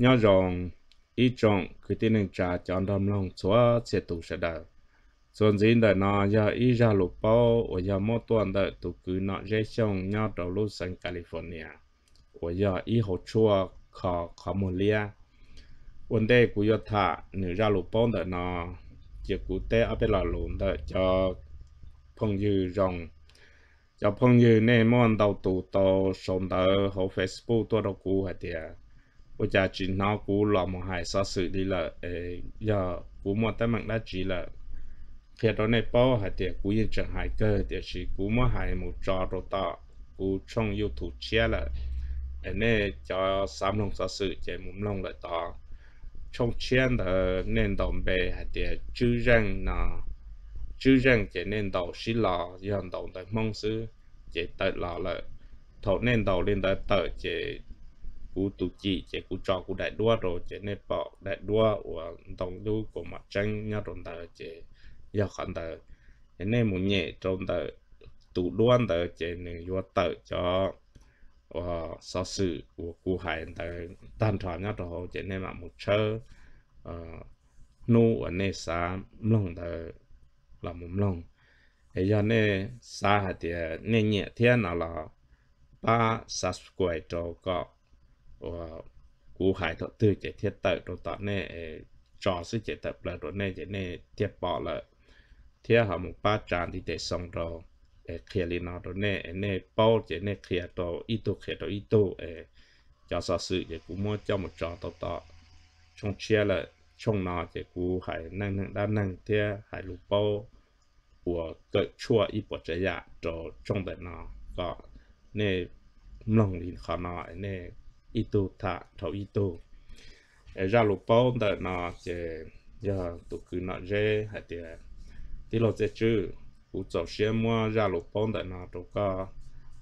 nhớ rằng, ý trọng khi tin nên trả chọn đom lòng chúa sẽ tụ sẽ đời xuân dính đời nó giờ ý ra lục bao ở giờ mỗi tuần đời tụ cứ nọ dễ xong nhớ đầu lúc sang California. Và giờ ý hỗ chua khó khó một lia. Vấn đề của yo thà nữ ra lục bao đời nó chỉ cụ tế ở bên là lùn đời cho phong dư rồng cho phong dư nên món đầu tụ tàu sống đời hồ Facebook tôi đâu cũ hay tiệt bây giờ chỉ nó cú lọ một hải so sự đi là giờ cú một tay mạng đã chỉ là khi đó này bao hải tiệt cú yên chẳng hải cơ thì chỉ cú một hải một trò đồ to cú trong yêu thủ chia là này cho sám lòng so sự chạy mồm lòng lại to trong chiến là nên đồng bề hải tiệt chữ răng nó chữ răng chạy nên đầu xí lò dần đồng tới mong sư chạy tới lò là thổ nên đầu lên tới tới chạy cú tụ chỉ chế cú trò cú đại đua rồi chế nên bỏ đại đua và tổng du của mặt tranh nhau trong tờ chế giao khoản tờ. Nên muốn nhẹ trong tờ tụ đoan tờ nên yo tờ cho và so sự của cụ hải tờ tan thoát nhau đó chế nên mà một chơ ờ, nu ở nơi xa lông tờ, là một lông thế do nên xa thì nên nhẹ thiên nào là ba subscribe cho có và cú hải thật tư chế thiết tờ đồ tọ này cho sự chế tập là đồ này chế này thiết bỏ lại thiết họ một ba tràn thì để xong rồi ờ, kia li nào rồi nè ờ, nè bao chỉ nè kia đồ ít đồ kia đồ ít đồ cho sao sự thì cũng muốn cho một trò tao tao trong chia là, trong nào thì cú hải năng năng, đa năng thiết hải lục bao của cỡ chua ít bộ trái dạ cho trong đời nào có, nè lòng liền khó nào nè ít đồ thà thầu ít đồ ra lục bao đời nào thì giờ tụ cứ nói dễ hay thì thì lo sẽ chứ cú cháu xe mua, ra lục bông tại nào đâu có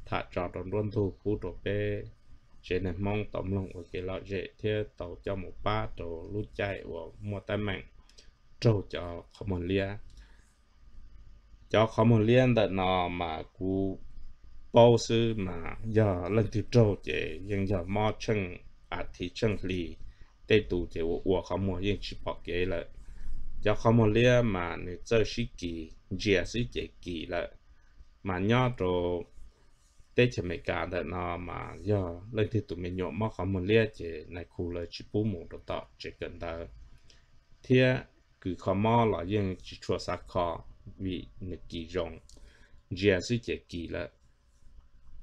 thả trò trong luôn thu cú đồ bê trên này mong tổng lòng của cái lọ dễ thế tàu cho một ba đồ lút chạy của mua tay mạnh trâu cho không một lia. Cho không một lia tại nào mà cú bao sư mà giờ lần thứ trâu chế nhưng giờ mò chân à thì chân lì tê tù chế ua khó mô yên chỉ bỏ kế lợi giờ khó mô lia mà nếu chơi sĩ kỳ, dìa sĩ chế kỳ lợi mà nhớ rồi tê chế mấy cả đợt nó mà giờ lần thứ tụi mình nhộn mò khó mô lia chế này khu lợi chỉ bú mù đồ tọ chế gần đó thế cứ khó mò là yên chỉ chua sát khó vì nó kỳ rộng, dìa sĩ chế kỳ lợi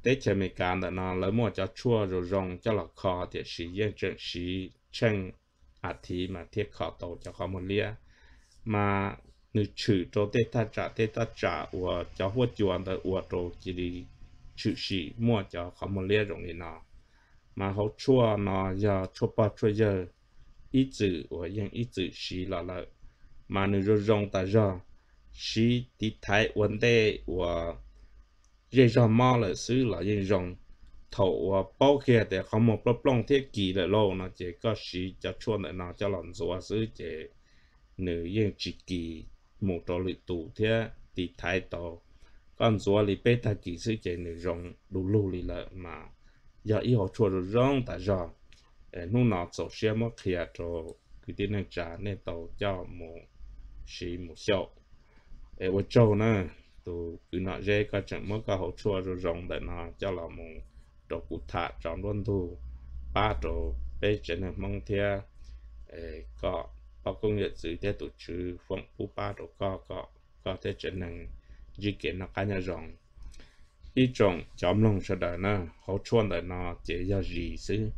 tế chế mấy cán đó nó lấy mua cho chua rồi rong cho là khó thì sĩ dân trận sĩ chân à thì mà thiết khó tổ cho khó một lia. Mà nữ chữ cho tế ta trả tế ta trả và cho hốt chuan đó và cho chỉ đi chữ sĩ mua cho khó một lia rồi nó mà họ chua nó giờ, chua ba chua giờ ít chữ và dân ít chữ sĩ là là mà nữ rồi rong ta giờ sĩ tí thái vấn đề và dây cho mà là xứ là dây rộng thầu và bao kia để không một lớp lông thiết kỳ là lâu nó chỉ có sĩ cho chua này nó cho lòng rồi xứ, chỉ nữ yên chỉ kỳ một trò lị tụ thế thì thái tổ. Còn số lì bê ta kỳ xứ chế nữ rong đủ lù lì lợ mà giờ ý họ chua rồi rong ta rong nu nó tổ xe mất kia cho cái tiền này trả, nên tàu cho một xí một sầu ê chỗ châu nè cứ nó dễ có chẳng mất có họ chua rồi rong để nó cho là một đồ cụ thả trong luôn thu ba đồ, bê chế nên mong theo có bao công nghiệp sự thế tổ chức phong phú ba đồ có có có thể trở nên di kiện nó cá nhà rộng ý trọng chóm lòng sau đó nó họ chuan để nó chỉ do gì xứ.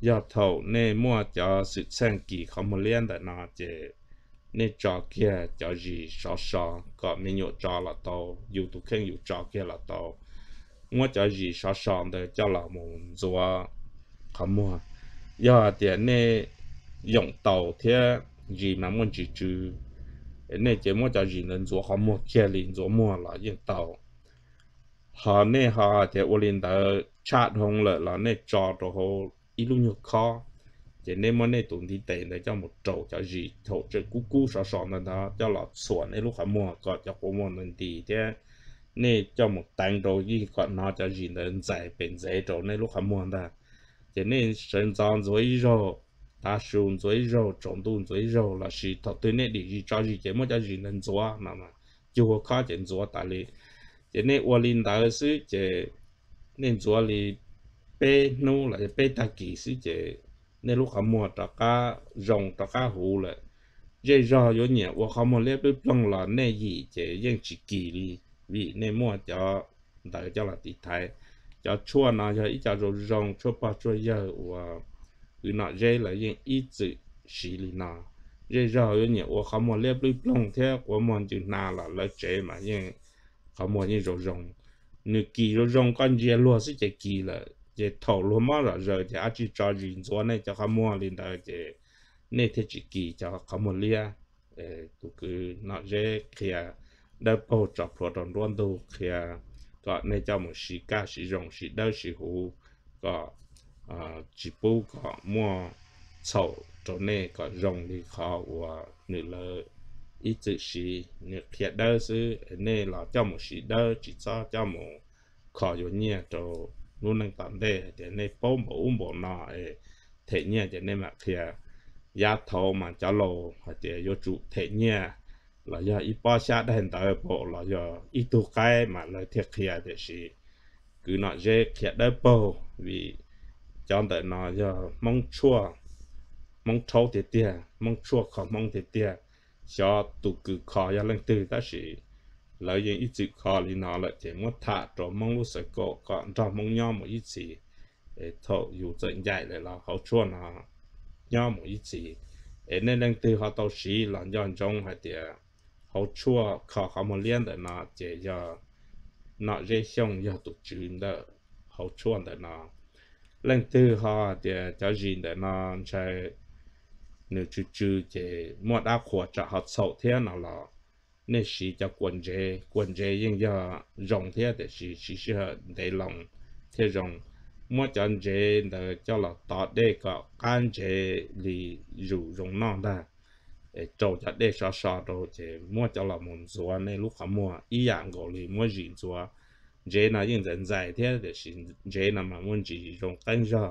Do thầu nên mua cho sự sang kỳ không một liên để nó chỉ nên cho kia cho gì sọ sọ có mấy nhộ trò là tàu. Dù tụ khen dù cho kia là tàu. Mua cho gì sọ sọ để cho là muốn zua khó mua. Giờ tiền này dùng tàu thì gì mà muốn chỉ chứ, nên chỉ muốn cho gì nên zua khó mua kia liền zua mua là dùng tàu. Họ này họ thì ôn liền đó chát hông lợi là này cho đồ hồ ít luôn nhiều khó chỉ nên mà này tụng thì để cho một trầu cho gì thầu cho cú cú sọ sọ nên đó, cho lọt sọn ấy lúc họ mua, có cho cô mua nên thì thế nên cho một tăng đồ gì có nó cho gì nên giải bền dễ trầu nên lúc họ mua ta chỉ nên sinh trang dưới rồi ta xuống dưới rồi trồng tuôn dưới rồi là sự thật. Tôi nên để gì cho gì chỉ mới cho gì nên zua mà mà chưa có chuyện zua tại vì chỉ nên uo linh đại sư chỉ nên zua li bé nô là bé ta kỳ sư nên lúc họ mua tao cá, rồng tao cá hũ là dễ rò vô nhẹ và họ mua lấy bếp lông là nên gì chế riêng chỉ kỳ đi vì nên mua cho đại cho là tỷ thái. Cho chua nó cho, ít cho rồi rồng, chua bao chua giờ và cứ nọ dễ là riêng ít chữ xí lý nọ. Dễ rò vô nhẹ và họ mua lấy bếp lông thế của mình chữ nào là lấy chế mà riêng họ mua như rồi rồng. Nếu kỳ rồi rồng con dê luôn sẽ chế kỳ là chỉ thầu luôn mà là rồi thì chỉ cho riêng cho này cho họ mua lên đó thì nên thế chỉ kỳ cho họ mua lia tụ cứ nó dễ kia đã bao cho pro đồng luôn đâu kia có nên cho một sĩ ca sĩ dùng sĩ đỡ sĩ hữu có chỉ bù có mua sầu cho nên có dùng thì khó và nữa là ít chữ sĩ nữa kia đỡ sư nên là cho một sĩ đỡ chỉ cho cho một khó nhiều nhiều cho luôn năng tạm đề để nên bố mũ bộ nọ thế nhẹ để nên mà kia giá thầu mà cho lô hoặc để vô trụ thế nhẹ. Là do ít bao xa đền tới bộ, là do ít tu cái mà lời thiệt kia thì à, gì cứ nói dễ kia đỡ bộ vì cho tới nó do mong chua, mong thâu thì tiền mong chua khó mong thì tiền cho tụ cứ khó ra lên từ ta sĩ lợi dụng ít chữ khó thì nó là chỉ muốn thả cho mong lúc sẽ có còn cho mong nhau một ít chí để thọ dù dẫn dạy lại là hậu chua nó nhau một ít chí để nên đang từ họ tàu sĩ là do trong hay thì hậu chua khó họ một liên để nó chỉ cho nó dễ xong do tụ chữ đó hậu chua để nó lên từ họ thì cho gì để nó chơi nếu chú chú chỉ mua đá khóa cho họ sầu thế nào là nên sĩ cho quần chế quần chế nhưng giờ rồng thế để sĩ sĩ sĩ để lòng thế rồng mua cho chế để cho là tọt để có can chế lì rủ rồng non ta để trâu cho để sao sao đồ chế mua cho là muốn zua nên lúc họ mua ý dạng gọi lì mua gì zua chế là những dân dài thế để sĩ chế là mà muốn chỉ rồng tăng ra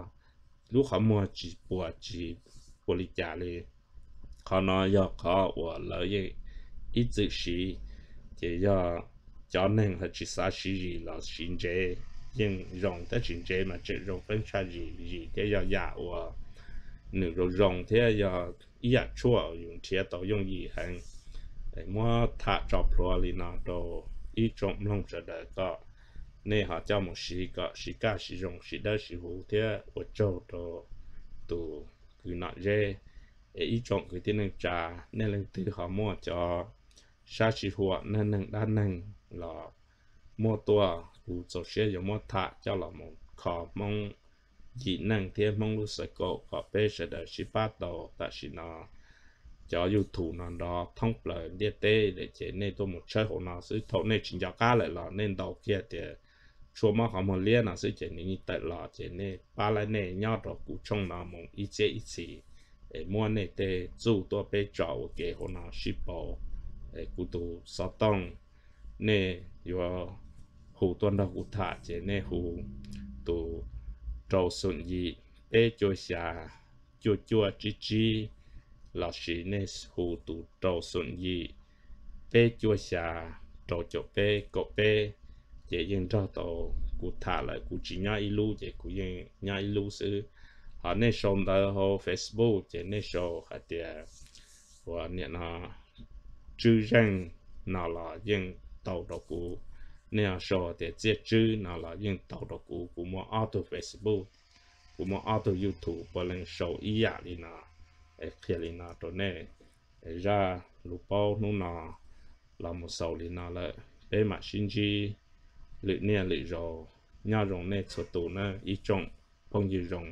lúc họ mua chỉ bùa chỉ bùa lì trả lì họ nói do họ và lợi gì ít dự sĩ thì do cho nên là chỉ sa sĩ gì là xin chế nhưng rồng tới xin chế mà chỉ rồng phân xa gì gì thế do giả và nếu rồi rong thế do ý ạ chua dùng thế tổ dùng gì hàng mua thả cho pro li nào đồ ý trong lòng sẽ đời có nên họ cho một sĩ có sĩ ca sĩ rong sĩ đa sĩ hữu thế ở châu đồ tụ cứ nói dễ ý cứ cái lên trà nên là từ họ mua cho xa chỉ hùa nên nâng đá nâng là mua tua cụ tổ xe giờ mua thả cho là một khó mong chỉ nâng thì mong lúc sẽ cổ có bê sẽ đợi chỉ bắt tổ ta chỉ nó cho YouTube nó đó thông lời địa tê để chế nên tôi một chơi hồ nó sẽ thấu nên chính cho cá lại là nên đầu kia thì chua mà họ một liên nó sẽ chế nên như tại là chế nên ba lại nên nhau đó cụ trong nó mong ít chế ít gì để mua nên tê dù tôi bé trâu cái hồ nó ship bảo cụ tụ sọ tông. Nè yo hù tuần đầu cụ thả chế, nè hù tụ trâu xuân gì bê chua xà, chua chua chi chi là sĩ nè, hù tụ trâu xuân gì bê chua xà, trâu chua bê cọ bê chế yên cho tổ cụ thả lại cụ chỉ nhá ilu chế cụ yên nhá ilu sư họ nè xong đó hồ Facebook, chế nè show hạt tiền và nè nó chữ rằng nào là những tàu độc cụ nếu so để giết chữ nào là những tàu độc cụ của một auto Facebook của một auto YouTube và lần sau ý ạ đi nào để khi đi nào đó nè ra lúc bao lúc nào là một sau đi nào là bé mà sinh chi lựa nè lựa rồi nhà rồng nè số tụ nè ý trọng phong như rồng